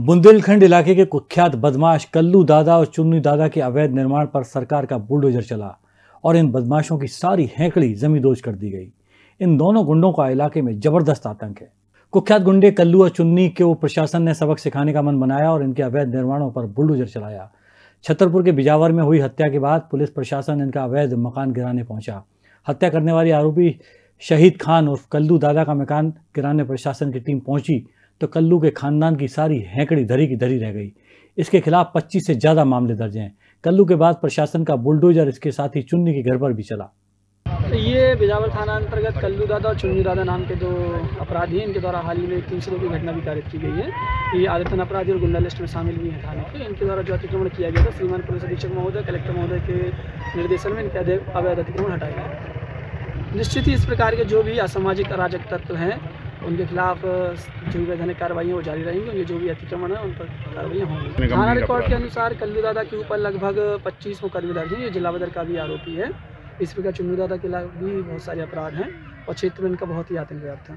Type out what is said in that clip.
बुंदेलखंड इलाके के कुख्यात बदमाश कल्लू दादा और चुन्नी दादा के अवैध निर्माण पर सरकार का बुलडोजर चला और इन बदमाशों की सारी हैंकड़ी जमींदोज कर दी गई। इन दोनों गुंडों का इलाके में ज़बरदस्त आतंक है। कुख्यात गुंडे कल्लू और चुन्नी को प्रशासन ने सबक सिखाने का मन बनाया और इनके अवैध निर्माणों पर बुलडोजर चलाया। छतरपुर के बिजावर में हुई हत्या के बाद पुलिस प्रशासन इनका अवैध मकान गिराने पहुँचा। हत्या करने वाली आरोपी शहीद खान और कल्लू दादा का मकान गिराने प्रशासन की टीम पहुँची तो कल्लू के खानदान की सारी हैंकड़ी धरी की धरी रह गई। इसके खिलाफ 25 से ज़्यादा मामले दर्ज हैं। कल्लू के बाद प्रशासन का बुलडोजर इसके साथ ही चुन्नी के घर पर भी चला। ये बिजावर थाना अंतर्गत कल्लू दादा और चुन्नी दादा नाम के दो अपराधी हैं। इनके द्वारा हाल ही में तीन सौ की घटना भी कारित की गई है। ये आदतन अपराधी और गुंडा लिस्ट में शामिल भी हैं थाने के। इनके द्वारा जो अतिक्रमण किया गया था, श्रीमान पुलिस अधीक्षक महोदय, कलेक्टर महोदय के निर्देशन में इनके अवैध अतिक्रमण हटाए गए निश्चित ही इस प्रकार के जो भी असामाजिक अराजक तत्व हैं उनके खिलाफ जो भी वैधानिक कार्रवाई वो जारी रहेंगी उनके जो भी अतिक्रमण है उन पर कार्रवाई होंगी। थाना रिकॉर्ड के अनुसार कल्लू दादा के ऊपर लगभग पच्चीस मुकदमे दर्ज हैं ये जिला बदर का भी आरोपी है। इस प्रकार चुन्नू दादा के खिलाफ भी बहुत सारे अपराध हैं और क्षेत्र में इनका बहुत ही आतंक व्याप्त है